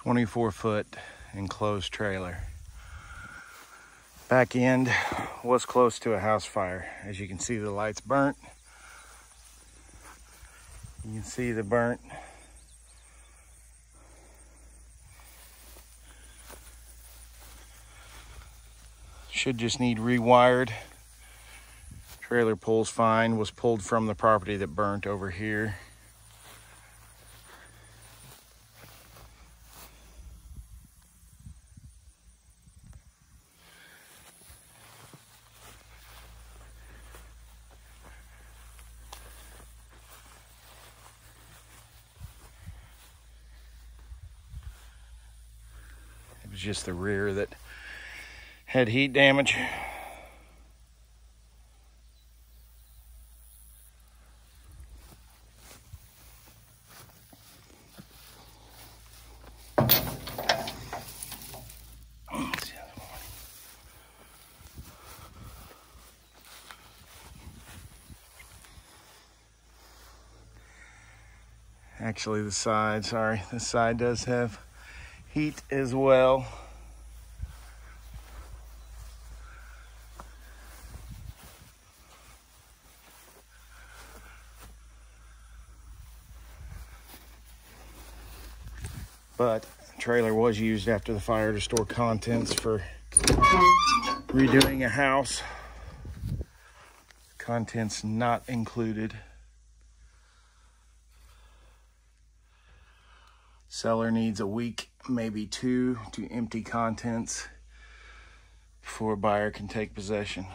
24 foot enclosed trailer. Back end was close to a house fire. As you can see, the lights burnt. You can see the burnt should just need rewired trailer pulls fine was pulled from the property that burnt over here was just the rear that had heat damage. Actually, the side, sorry, the side does have heat as well. But trailer was used after the fire to store contents for redoing a house. Contents not included. Seller needs a week, maybe two, to empty contents before a buyer can take possession.